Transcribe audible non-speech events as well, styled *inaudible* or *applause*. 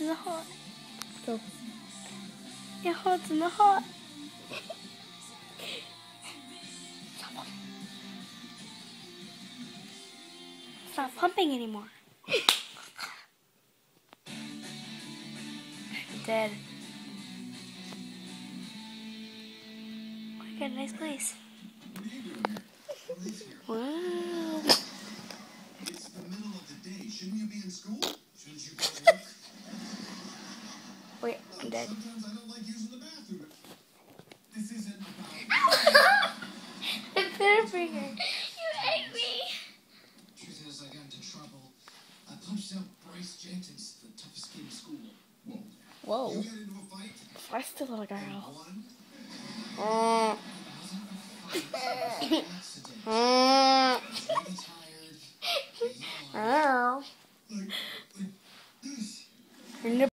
in the heart. Go. Your heart's in the heart. It's not pumping anymore. Dead. We got a nice place. Wow. It's the middle of the day. Shouldn't you be in school? Shouldn't you go to work? Wait, I'm dead. *laughs* Sometimes I don't like using the bathroom. This isn't about. Bitterfinger. You ate me. Truth is, I got into trouble. I punched out Bryce Jenkins, the toughest kid in school. Whoa. Whoa. You got into a fight? I still a and girl. won? It mm. wasn't a fight. It was an accident. I was really tired. I yawned. Ow. Like, like this. Your